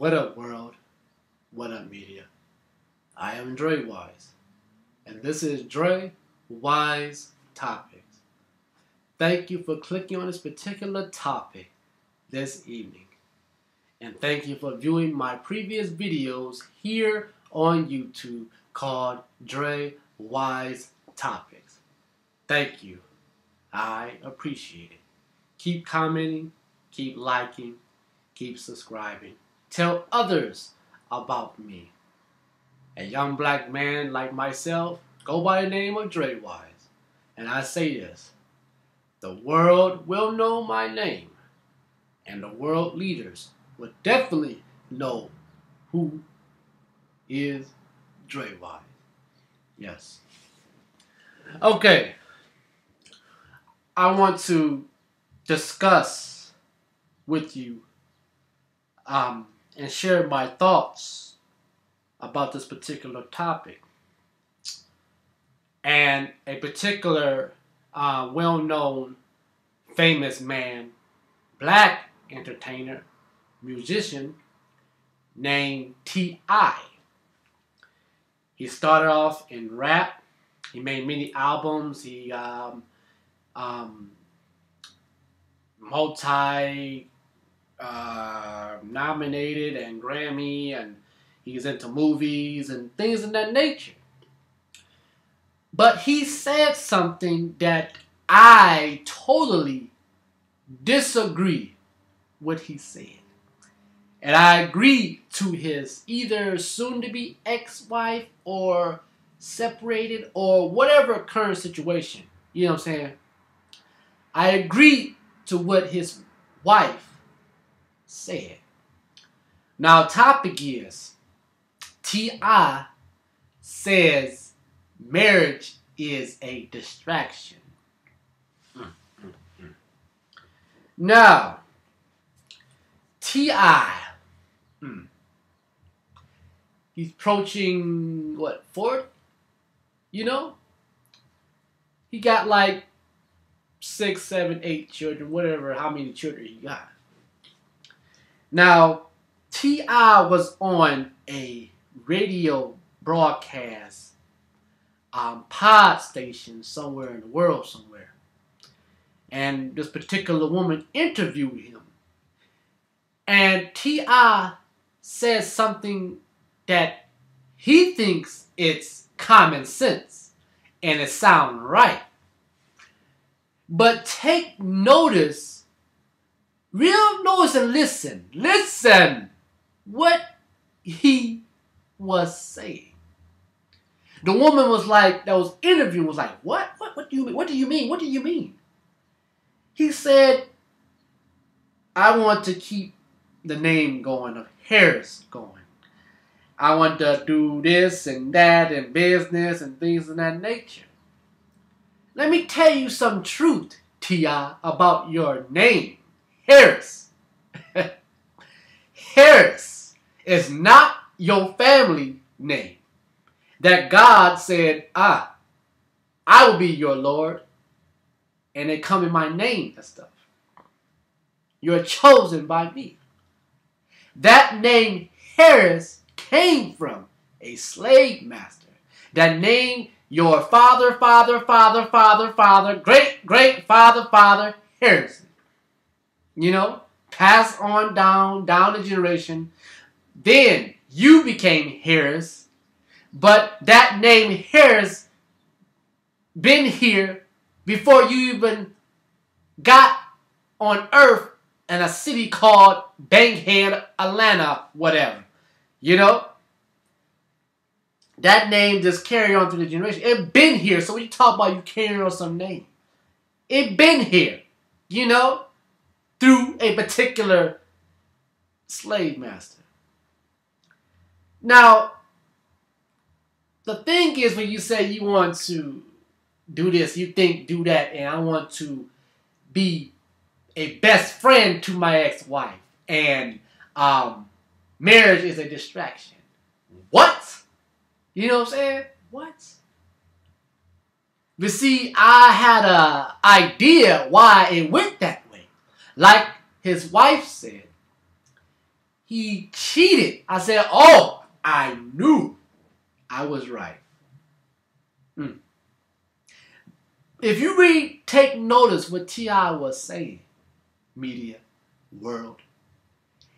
What up, world? What up, media? I am Drewize, and this is Dre Wise Topics. Thank you for clicking on this particular topic this evening. And thank you for viewing my previous videos here on YouTube called Dre Wise Topics. Thank you. I appreciate it. Keep commenting, keep liking, keep subscribing. Tell others about me. A young black man like myself go by the name of Drewize. And I say this, the world will know my name. And the world leaders will definitely know who is Drewize. Yes. Okay. I want to discuss with you um, and share my thoughts about this particular topic. And a particular uh, well known, famous man, black entertainer, musician named T.I. He started off in rap. He made many albums. He um, um, multi uh, nominated and Grammy, and he's into movies and things of that nature. But he said something that I totally disagree with he said. And I agree to his either soon to be ex wife or separated or whatever current situation. You know what I'm saying? I agree to what his wife said. Now, topic is T.I. says marriage is a distraction. Mm. Now, T.I. Hmm, he's approaching, what, 40? You know? He got like six, seven, eight children, whatever, how many children he got. Now, T.I. was on a radio broadcast um, pod station somewhere in the world somewhere. And this particular woman interviewed him. And T.I. says something that he thinks it's common sense and it sounds right. But take notice, real notice and listen. Listen what he was saying. The woman was like, that was interviewing, was like, what? What, what do you mean? What do you mean? What do you mean? He said, I want to keep the name going of Harris going. I want to do this and that and business and things of that nature. Let me tell you some truth, T.I., about your name, Harris. Harris is not your family name. That God said, ah, I will be your Lord. And they come in my name and stuff. You're chosen by me. That name Harris came from a slave master. That name your father, father, father, father, father, great, great father, father, Harrison. You know, pass on down, down the generation. Then you became Harris, but that name Harris been here before you even got on earth in a city called Bankhead, Atlanta, whatever. You know? That name just carry on through the generation. It been here. So when you talk about you carrying on some name, it been here. You know, through a particular slave master. Now, the thing is when you say you want to do this, you think do that, and I want to be a best friend to my ex-wife, and um, marriage is a distraction. What? You know what I'm saying? What? But see, I had a idea why it went that way. Like his wife said, he cheated. I said, oh, I knew I was right. Mm. If you read, take notice what T.I. was saying, media, world.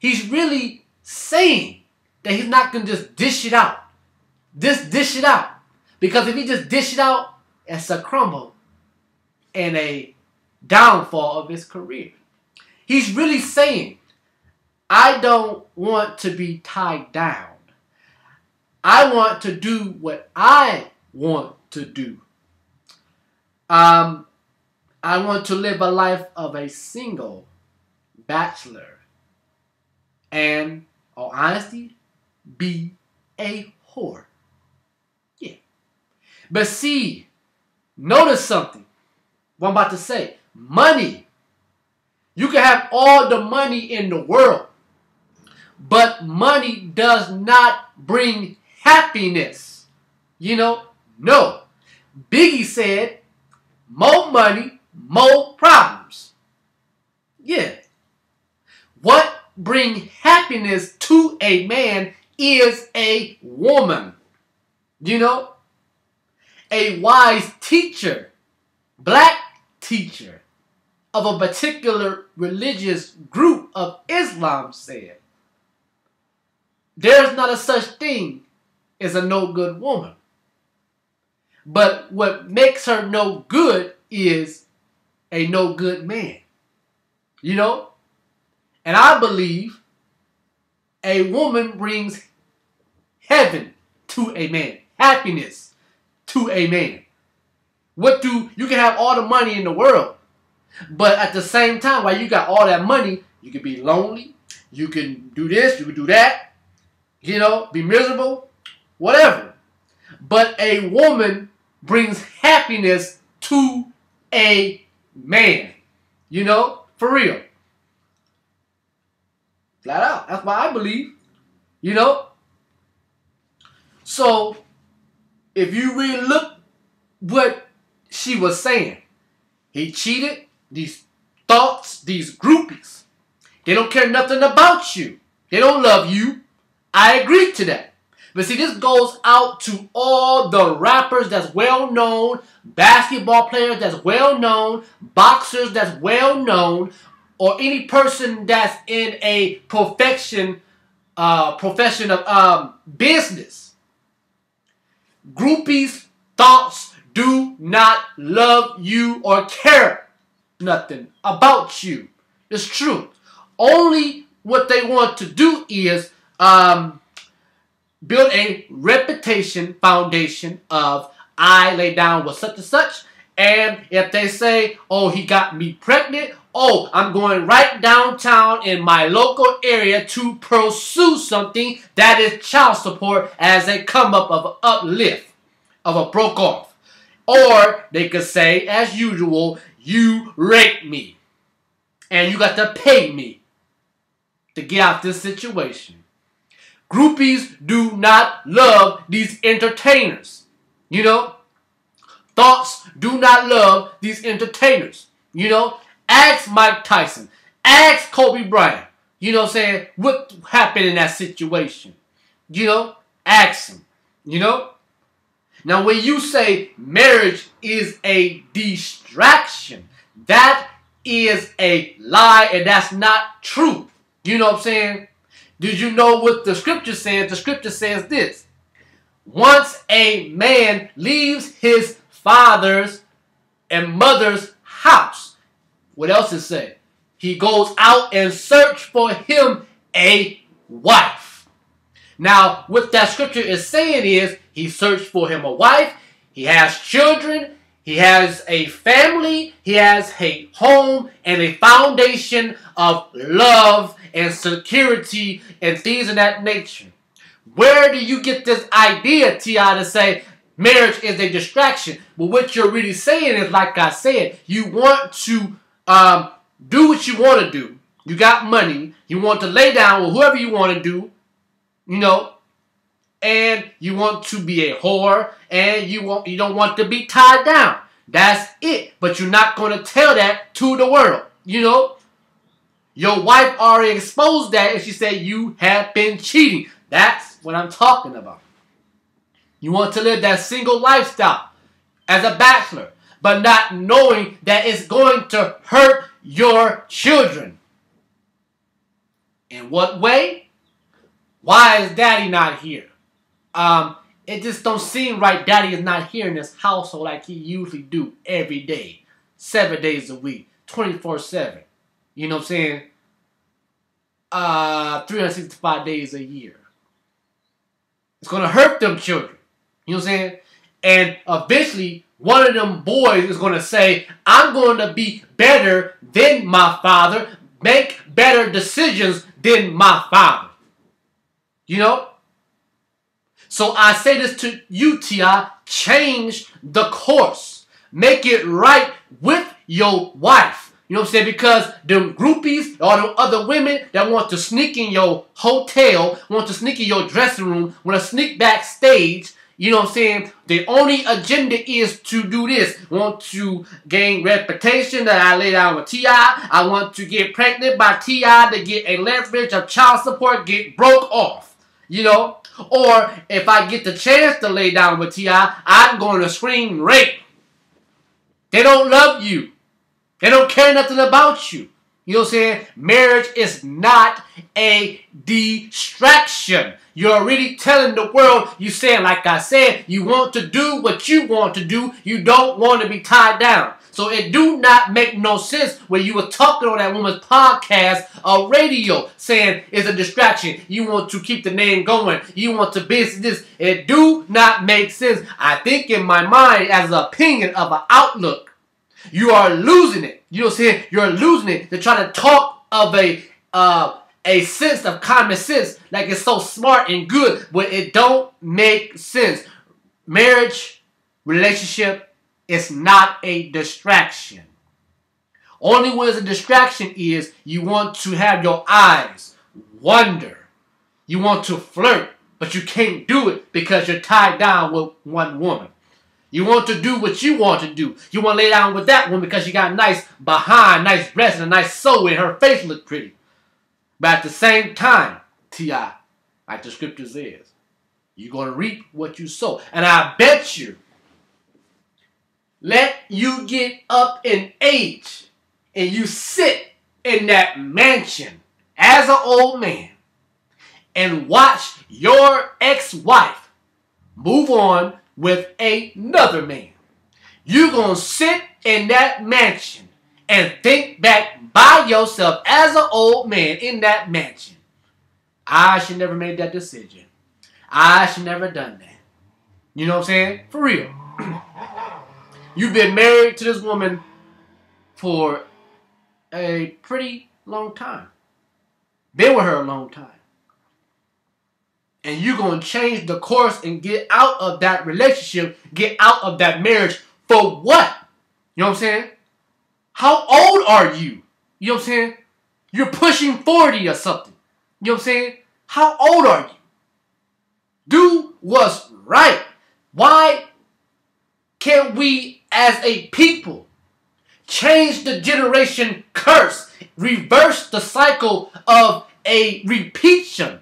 He's really saying that he's not going to just dish it out. Just dish it out. Because if he just dish it out, it's a crumble and a downfall of his career. He's really saying, I don't want to be tied down. I want to do what I want to do. Um, I want to live a life of a single bachelor and, all honesty, be a whore. Yeah. But see, notice something. What I'm about to say. Money. You can have all the money in the world. But money does not bring happiness. You know, no. Biggie said, more money, more problems. Yeah. What bring happiness to a man is a woman. You know? A wise teacher, black teacher of a particular religious group of Islam said, There's not a such thing as a no good woman. But what makes her no good is a no good man. You know? And I believe a woman brings heaven to a man, happiness to a man. What do you can have all the money in the world, but at the same time, while you got all that money, you can be lonely, you can do this, you can do that, you know, be miserable, whatever. But a woman brings happiness to a man. You know, for real. Flat out. That's why I believe. You know? So, if you really look what she was saying, he cheated, these thoughts, these groupies, they don't care nothing about you. They don't love you. I agree to that. But see, this goes out to all the rappers that's well known, basketball players that's well known, boxers that's well known, or any person that's in a profession, uh, profession of um, business. Groupies' thoughts do not love you or care nothing about you. It's true. Only what they want to do is um, build a reputation foundation of I lay down with such and such. And if they say, oh, he got me pregnant oh, I'm going right downtown in my local area to pursue something that is child support as a come up of uplift, of a broke off. Or they could say, as usual, you raped me. And you got to pay me to get out this situation. Groupies do not love these entertainers. You know? Thoughts do not love these entertainers. You know? Ask Mike Tyson. Ask Kobe Bryant. You know what I'm saying? What happened in that situation? You know? Ask him. You know? Now, when you say marriage is a distraction, that is a lie and that's not true. You know what I'm saying? Did you know what the scripture says? The scripture says this. Once a man leaves his father's and mother's house what else it say? He goes out and search for him a wife. Now, what that scripture is saying is he searched for him a wife. He has children. He has a family. He has a home and a foundation of love and security and things of that nature. Where do you get this idea, T.I., to say marriage is a distraction? Well, what you're really saying is, like I said, you want to um, do what you want to do. You got money. You want to lay down with whoever you want to do. You know, and you want to be a whore, and you want you don't want to be tied down. That's it. But you're not going to tell that to the world. You know, Your wife already exposed that and she said you have been cheating. That's what I'm talking about. You want to live that single lifestyle as a bachelor, but not knowing that it's going to hurt your children. In what way? Why is daddy not here? Um, it just don't seem right daddy is not here in this household like he usually do every day. Seven days a week. 24-7. You know what I'm saying? Uh 365 days a year. It's gonna hurt them children. You know what I'm saying? And eventually one of them boys is gonna say, I'm going to be better than my father, make better decisions than my father. You know? So I say this to you, T.I. Change the course. Make it right with your wife. You know what I'm saying? Because them groupies or them other women that want to sneak in your hotel, want to sneak in your dressing room, want to sneak backstage, you know what I'm saying? The only agenda is to do this. Want to gain reputation that I lay down with T.I. I want to get pregnant by T.I. to get a leverage of child support, get broke off. You know? Or if I get the chance to lay down with T.I., I'm going to scream rape. They don't love you. They don't care nothing about you. You know what I'm saying? Marriage is not a distraction. You're already telling the world, you saying, like I said, you want to do what you want to do. You don't want to be tied down. So it do not make no sense when you were talking on that woman's podcast or radio saying it's a distraction. You want to keep the name going. You want to business. It do not make sense. I think in my mind as an opinion of an outlook, you are losing it. You know what I'm saying? You're losing it to try to talk of a uh, a sense of common sense like it's so smart and good, but it don't make sense. Marriage, relationship, it's not a distraction. Only when it's a distraction is you want to have your eyes wander. You want to flirt, but you can't do it because you're tied down with one woman. You want to do what you want to do. You want to lay down with that woman because she got nice behind, nice breasts, and a nice soul, and her face look pretty. But at the same time, T.I., like the scripture says, you're going to reap what you sow. And I bet you let you get up in age and you sit in that mansion as an old man and watch your ex-wife move on with another man. You're going to sit in that mansion and think back by yourself as an old man in that mansion. I should never made that decision. I should never done that. You know what I'm saying? For real. You've been married to this woman for a pretty long time. Been with her a long time. And you're going to change the course and get out of that relationship, get out of that marriage for what? You know what I'm saying? How old are you? You know what I'm saying? You're pushing 40 or something. You know what I'm saying? How old are you? Do what's right. Why can't we as a people. Change the generation curse. Reverse the cycle of a repetition?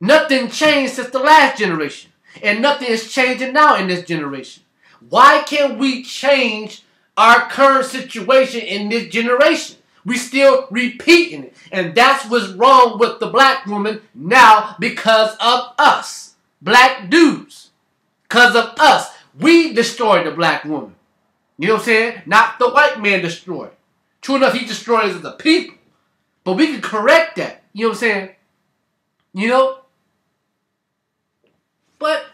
Nothing changed since the last generation. And nothing is changing now in this generation. Why can't we change our current situation in this generation? We still repeating it. And that's what's wrong with the black woman now because of us. Black dudes. Because of us. We destroyed the black woman. You know what I'm saying? Not the white man destroyed. True enough, he destroys the people. But we can correct that. You know what I'm saying? You know? But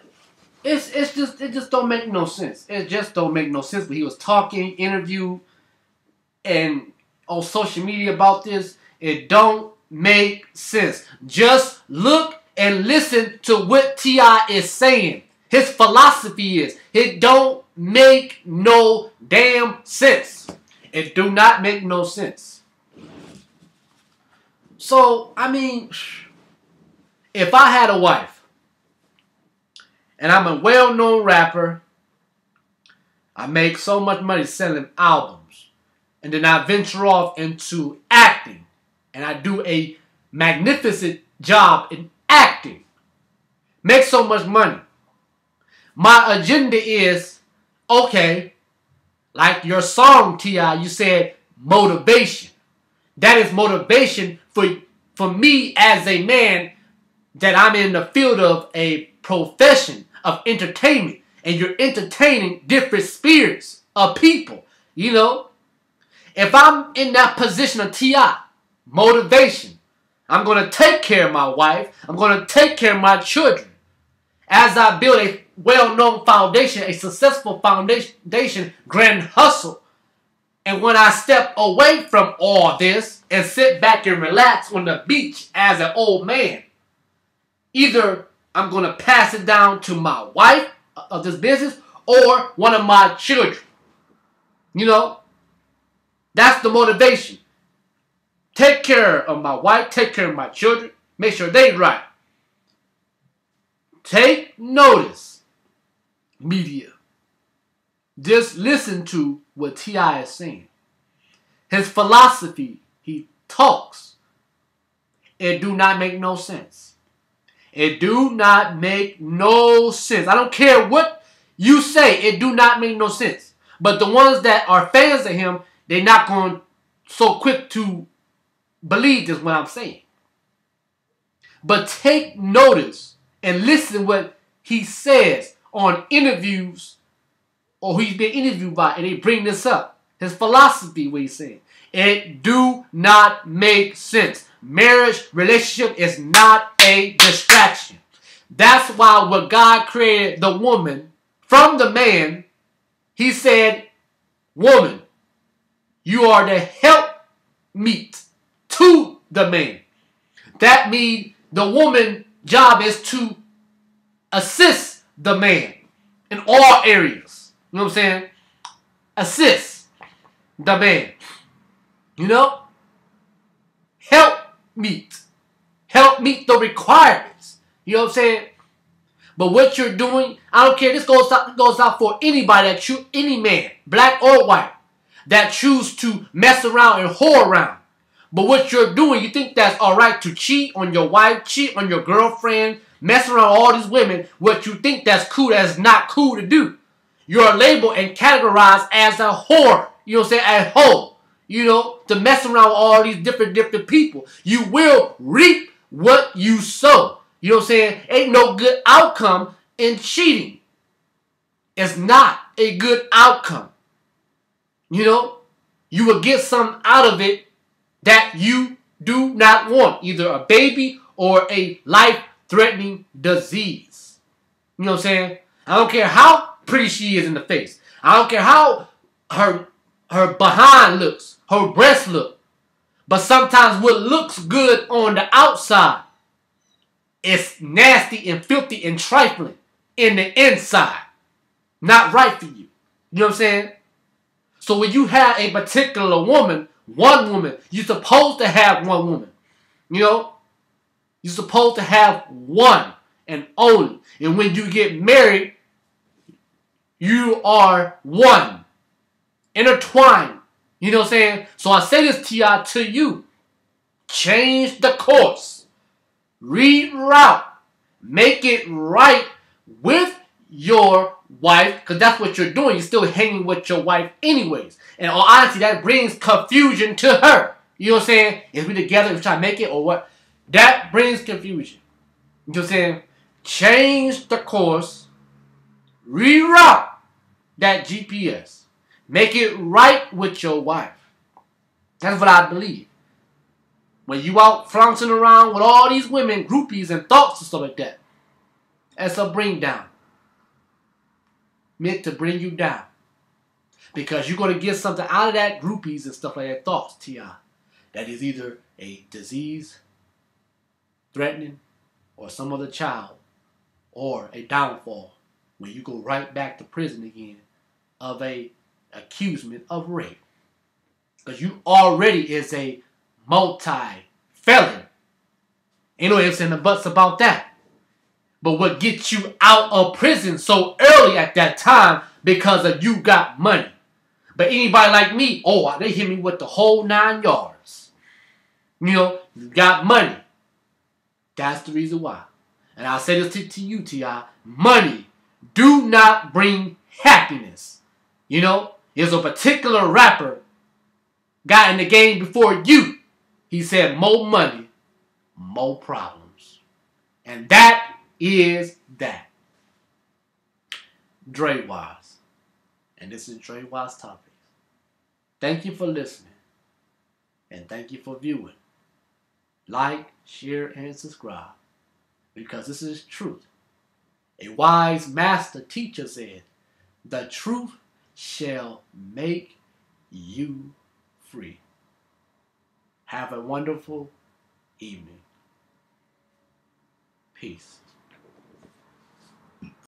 it's it's just it just don't make no sense. It just don't make no sense. But he was talking, interview, and on social media about this. It don't make sense. Just look and listen to what T.I. is saying. His philosophy is it don't make no damn sense. It do not make no sense. So, I mean, if I had a wife and I'm a well-known rapper, I make so much money selling albums, and then I venture off into acting and I do a magnificent job in acting, make so much money. My agenda is okay, like your song, T.I., you said motivation. That is motivation for, for me as a man that I'm in the field of a profession of entertainment and you're entertaining different spirits of people. You know, if I'm in that position of T.I., motivation, I'm going to take care of my wife. I'm going to take care of my children. As I build a well-known foundation, a successful foundation, grand hustle. And when I step away from all this and sit back and relax on the beach as an old man, either I'm going to pass it down to my wife of this business or one of my children. You know, that's the motivation. Take care of my wife, take care of my children, make sure they're right. Take notice, media. Just listen to what T.I. is saying. His philosophy, he talks. It do not make no sense. It do not make no sense. I don't care what you say. It do not make no sense. But the ones that are fans of him, they're not going so quick to believe this what I'm saying. But take notice and listen what he says on interviews or he's been interviewed by and they bring this up. His philosophy, what he's saying. It do not make sense. Marriage, relationship is not a distraction. That's why when God created the woman from the man, he said, woman, you are the help meet to the man. That means the woman job is to assist the man in all areas. You know what I'm saying? Assist the man. You know? Help meet. Help meet the requirements. You know what I'm saying? But what you're doing, I don't care. This goes out, goes out for anybody that choose, any man, black or white, that choose to mess around and whore around. But what you're doing, you think that's all right to cheat on your wife, cheat on your girlfriend, mess around all these women. What you think that's cool, that's not cool to do. You're labeled and categorized as a whore. You know what I'm saying? A hoe you know, to mess around with all these different, different people. You will reap what you sow. You know what I'm saying? Ain't no good outcome in cheating. It's not a good outcome. You know, you will get something out of it that you do not want. Either a baby or a life-threatening disease. You know what I'm saying? I don't care how pretty she is in the face. I don't care how her her behind looks her breast look. But sometimes what looks good on the outside is nasty and filthy and trifling in the inside. Not right for you. You know what I'm saying? So when you have a particular woman, one woman, you're supposed to have one woman. You know? You're supposed to have one and only. And when you get married, you are one. Intertwined you know what I'm saying? So I say this, T.I., to you. Change the course. Reroute. Make it right with your wife, because that's what you're doing. You're still hanging with your wife anyways. And honestly, that brings confusion to her. You know what I'm saying? Is we together, we try to make it, or what? That brings confusion. You know what I'm saying? Change the course. Reroute that GPS. Make it right with your wife. That's what I believe. When you out flouncing around with all these women, groupies, and thoughts and stuff like that, that's a bring down. Meant to bring you down. Because you're going to get something out of that groupies and stuff like that, thoughts, T.I. That is either a disease, threatening, or some other child, or a downfall when you go right back to prison again of a accusement of rape. Because you already is a multi-felon. Ain't no ifs and the buts about that. But what gets you out of prison so early at that time because of you got money. But anybody like me, oh, they hit me with the whole nine yards. You know, you got money. That's the reason why. And I'll say this to, to you, T.I. Money do not bring happiness. You know, there's a particular rapper got in the game before you. He said, more money, more problems. And that is that. Drewize. And this is Drewize Topics. Thank you for listening. And thank you for viewing. Like, share, and subscribe. Because this is truth. A wise master teacher said, The truth shall make you free. Have a wonderful evening. Peace.